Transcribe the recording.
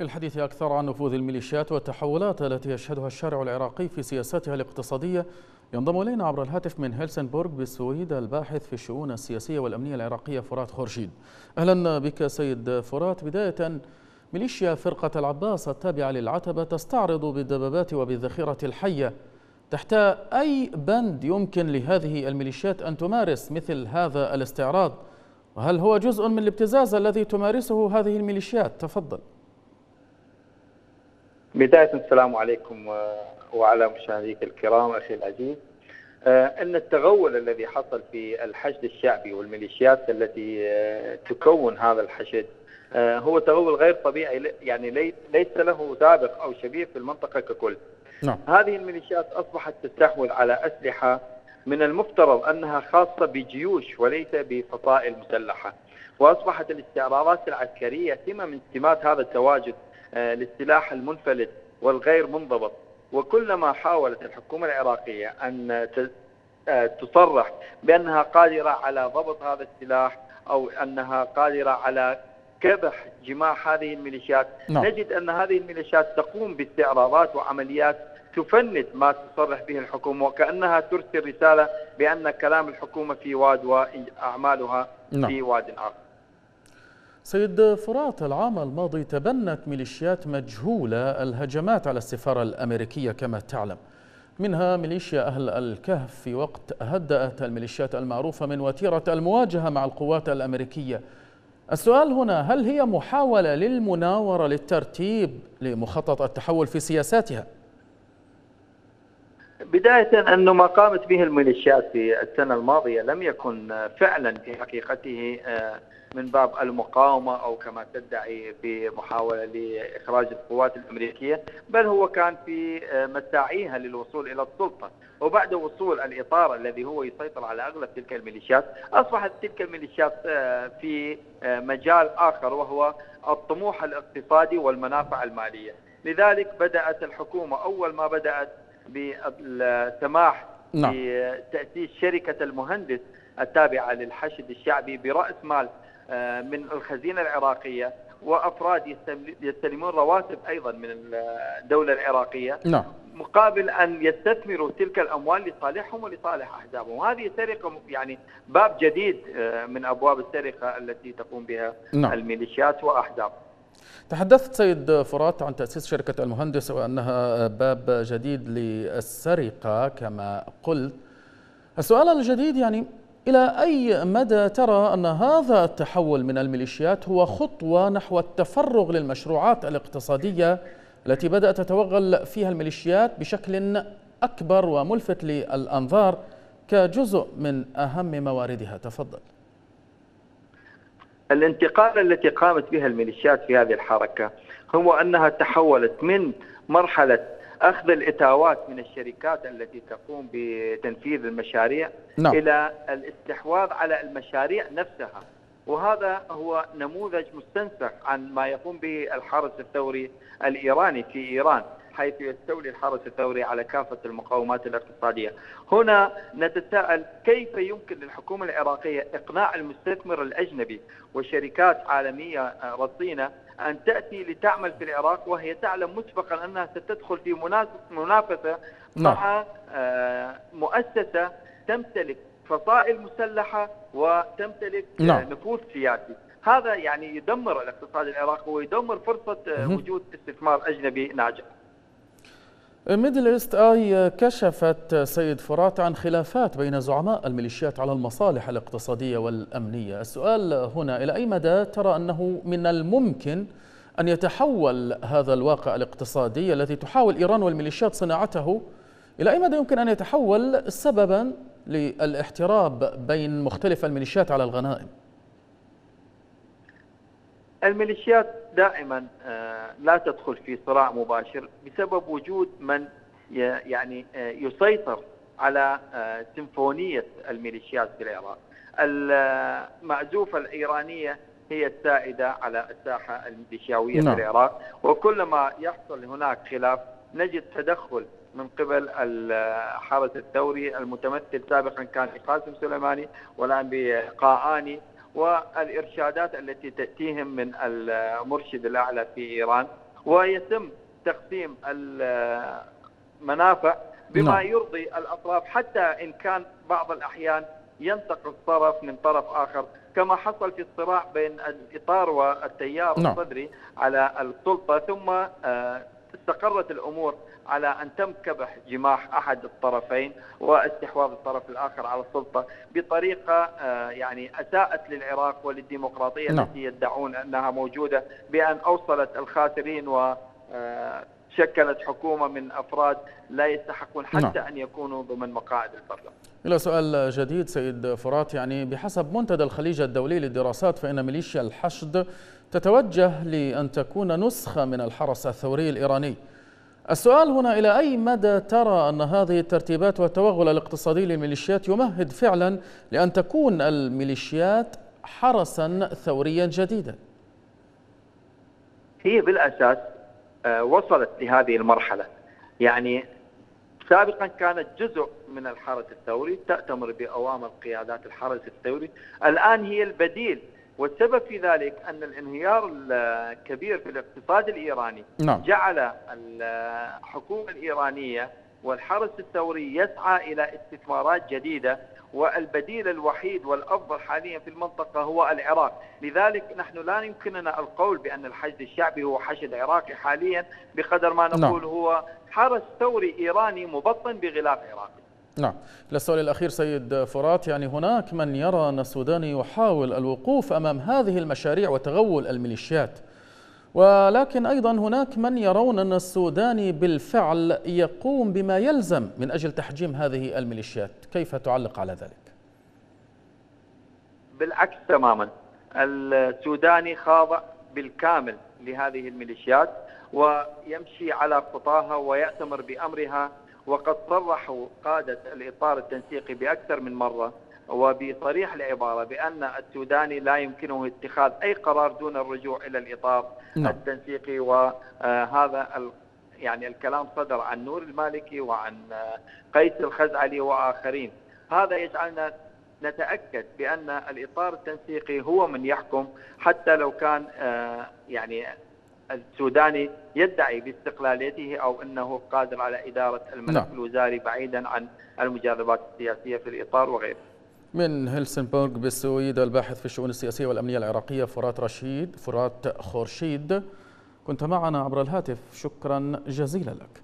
للحديث أكثر عن نفوذ الميليشيات والتحولات التي يشهدها الشارع العراقي في سياساتها الاقتصادية. ينضم إلينا عبر الهاتف من هيلسنبورغ بالسويد الباحث في الشؤون السياسية والأمنية العراقية فرات خورشيد. أهلا بك سيد فرات. بداية ميليشيا فرقة العباس التابعة للعتبة تستعرض بالدبابات وبالذخيرة الحية. تحت أي بند يمكن لهذه الميليشيات أن تمارس مثل هذا الاستعراض؟ وهل هو جزء من الابتزاز الذي تمارسه هذه الميليشيات؟ تفضل. بداية السلام عليكم وعلى مشاهديك الكرام أخي العزيز آه، أن التغول الذي حصل في الحشد الشعبي والميليشيات التي آه، تكون هذا الحشد آه، هو تغول غير طبيعي يعني ليس له سابق أو شبيه في المنطقة ككل نعم. هذه الميليشيات أصبحت تستحوذ على أسلحة من المفترض أنها خاصة بجيوش وليس بفصائل مسلحة وأصبحت الاستعراضات العسكرية سمة من سمات هذا التواجد للسلاح المنفلت والغير منضبط وكلما حاولت الحكومة العراقية أن آه، تصرح بأنها قادرة على ضبط هذا السلاح أو أنها قادرة على كبح جماح هذه الميليشيات نعم. نجد أن هذه الميليشيات تقوم باستعراضات وعمليات تفند ما تصرح به الحكومة وكأنها ترسل رسالة بأن كلام الحكومة في واد وأعمالها نعم. في واد آخر سيد فرات العام الماضي تبنت ميليشيات مجهولة الهجمات على السفارة الأمريكية كما تعلم منها ميليشيا أهل الكهف في وقت هدأت الميليشيات المعروفة من وتيرة المواجهة مع القوات الأمريكية السؤال هنا هل هي محاولة للمناورة للترتيب لمخطط التحول في سياساتها؟ بداية أنه ما قامت به الميليشيات في السنة الماضية لم يكن فعلا في حقيقته آه، من باب المقاومة أو كما تدعي في محاولة لإخراج القوات الأمريكية بل هو كان في آه، مساعيها للوصول إلى السلطة. وبعد وصول الإطار الذي هو يسيطر على أغلب تلك الميليشيات أصبحت تلك الميليشيات آه، في مجال آخر وهو الطموح الاقتصادي والمنافع المالية. لذلك بدأت الحكومة أول ما بدأت بالسماح نعم. بتأسيس شركة المهندس التابعة للحشد الشعبي برأس مال آه، من الخزينة العراقية وأفراد يستلمون رواتب أيضا من الدولة العراقية نعم. مقابل أن يستثمروا تلك الأموال لصالحهم ولصالح أحزابهم وهذه سرقة يعني باب جديد آه، من أبواب السرقة التي تقوم بها نعم. الميليشيات وأحزابهم تحدثت سيد فرات عن تأسيس شركة المهندس وأنها باب جديد للسرقة كما قلت. السؤال الجديد يعني إلى أي مدى ترى أن هذا التحول من الميليشيات هو خطوة نحو التفرغ للمشروعات الاقتصادية التي بدأت تتوغل فيها الميليشيات بشكل أكبر وملفت للأنظار كجزء من أهم مواردها؟ تفضل. الانتقال التي قامت بها الميليشيات في هذه الحركة هو أنها تحولت من مرحلة أخذ الإتاوات من الشركات التي تقوم بتنفيذ المشاريع نعم. إلى الاستحواذ على المشاريع نفسها وهذا هو نموذج مستنسخ عن ما يقوم به الحرس الثوري الإيراني في إيران حيث يستولي الحرس الثوري على كافة المقاومات الاقتصادية هنا نتساءل كيف يمكن للحكومة العراقية إقناع المستثمر الأجنبي وشركات عالمية رصينة أن تأتي لتعمل في العراق وهي تعلم مسبقا أنها ستدخل في منافسة نعم. مع آه، مؤسسة تمتلك فصائل مسلحة وتمتلك نعم. نفوذ سياسي هذا يعني يدمر الاقتصاد العراقي ويدمر فرصة وجود استثمار أجنبي ناجح ميدل إيست آي كشفت سيد فرات عن خلافات بين زعماء الميليشيات على المصالح الاقتصادية والأمنية. السؤال هنا إلى أي مدى ترى أنه من الممكن أن يتحول هذا الواقع الاقتصادي الذي تحاول إيران والميليشيات صناعته إلى أي مدى يمكن أن يتحول سببا للاحتراب بين مختلف الميليشيات على الغنائم؟ الميليشيات دائما آه، لا تدخل في صراع مباشر بسبب وجود من يعني آه، يسيطر على آه، سيمفونية الميليشيات في العراق المعزوفة الإيرانية هي السائدة على الساحة الميليشياوية نعم. في العراق وكلما يحصل هناك خلاف نجد تدخل من قبل الحرس الثوري المتمثل سابقا كان قاسم سليماني والآن بقاآني والإرشادات التي تأتيهم من المرشد الأعلى في إيران ويتم تقسيم المنافع بما نعم. يرضي الأطراف حتى إن كان بعض الأحيان ينتقل طرف من طرف آخر كما حصل في الصراع بين الإطار والتيار نعم. الصدري على السلطة ثم آه، استقرت الأمور على أن تم كبح جماح أحد الطرفين واستحواذ الطرف الآخر على السلطة بطريقة آه، يعني أساءت للعراق وللديمقراطية نعم. التي يدعون أنها موجودة بأن أوصلت الخاسرين و آه، شكلت حكومة من أفراد لا يستحقون حتى نعم. أن يكونوا ضمن مقاعد البرلمان. إلى سؤال جديد سيد فرات يعني بحسب منتدى الخليج الدولي للدراسات فإن ميليشيا الحشد تتوجه لأن تكون نسخة من الحرس الثوري الإيراني. السؤال هنا إلى أي مدى ترى أن هذه الترتيبات والتوغل الاقتصادي للميليشيات يمهد فعلا لأن تكون الميليشيات حرسا ثوريا جديدا؟ هي بالأساس آه، وصلت لهذه المرحلة يعني سابقا كانت جزء من الحرس الثوري تأتمر بأوامر قيادات الحرس الثوري الآن هي البديل والسبب في ذلك أن الانهيار الكبير في الاقتصاد الإيراني نعم. جعل الحكومة الإيرانية والحرس الثوري يسعى إلى استثمارات جديدة والبديل الوحيد والأفضل حاليا في المنطقة هو العراق، لذلك نحن لا يمكننا القول بأن الحشد الشعبي هو حشد عراقي حاليا بقدر ما نعم. نقول. هو حرس ثوري إيراني مبطن بغلاف عراقي. نعم للسؤال الأخير سيد فرات يعني هناك من يرى أن السودان يحاول الوقوف أمام هذه المشاريع وتغول الميليشيات ولكن أيضا هناك من يرون أن السوداني بالفعل يقوم بما يلزم من أجل تحجيم هذه الميليشيات كيف تعلق على ذلك؟ بالعكس تماما السوداني خاضع بالكامل لهذه الميليشيات ويمشي على خطاها ويأتمر بأمرها وقد صرحوا قادة الإطار التنسيقي بأكثر من مرة وبصريح العبارة بأن السوداني لا يمكنه اتخاذ أي قرار دون الرجوع إلى الإطار نعم. التنسيقي وهذا يعني الكلام صدر عن نور المالكي وعن قيس الخزعلي وآخرين هذا يجعلنا نتأكد بأن الإطار التنسيقي هو من يحكم حتى لو كان آه، يعني السوداني يدعي باستقلاليته أو إنه قادر على إدارة الملف نعم. الوزاري بعيدا عن المجاذبات السياسية في الإطار وغيره. من هلسنبورغ بالسويد الباحث في الشؤون السياسية والأمنية العراقية فرات رشيد فرات خورشيد كنت معنا عبر الهاتف شكرا جزيلا لك.